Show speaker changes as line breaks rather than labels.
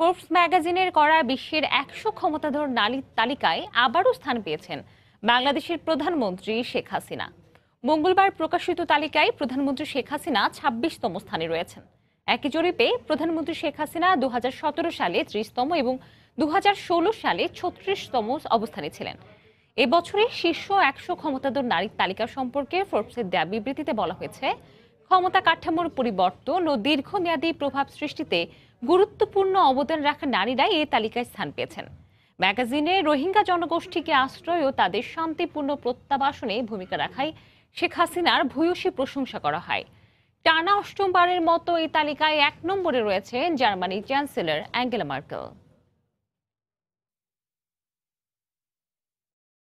Forbes ম্যাগাজিনের করা বিশ্বের একশো ক্ষমতাধর নারী তালিকায় আবারও স্থান পেয়েছেন বাংলাদেশের প্রধানমন্ত্রী শেখ হাসিনা। মঙ্গলবার প্রকাশিত তালিকায় প্রধানমন্ত্রী শেখ হাসিনা ছাব্বিশতম স্থানে রয়েছেন। একই জরিপে প্রধানমন্ত্রী শেখ হাসিনা দু হাজার সতেরো সালে ত্রিশতম এবং দু হাজার ষোলো সালে ছত্রিশতম অবস্থানে ছিলেন। এবছরে শীর্ষ একশো ক্ষমতাধর নারীর তালিকা সম্পর্কে ফোর্বসের দেয়া বিবৃতিতে বলা হয়েছে ক্ষমতা কাঠামোর পরিবর্তন ও দীর্ঘমেয়াদী প্রভাব সৃষ্টিতে গুরুত্বপূর্ণ অবদান রাখা নারীরাই এই তালিকায় স্থান পেয়েছেন। ম্যাগাজিনে রোহিঙ্গা জনগোষ্ঠীকে আশ্রয় ও তাদের শান্তিপূর্ণ প্রত্যাবাসনে ভূমিকা রাখায় শেখ হাসিনার ভূয়সী প্রশংসা করা হয়। টানা অষ্টমবারের মতো এই তালিকায় এক নম্বরে রয়েছে জার্মানির চ্যান্সেলর অ্যাঙ্গেলা মার্কেল